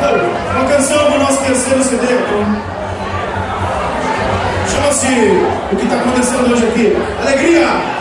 Uma canção do nosso terceiro CD. Chama-se O que está acontecendo hoje aqui. Alegria!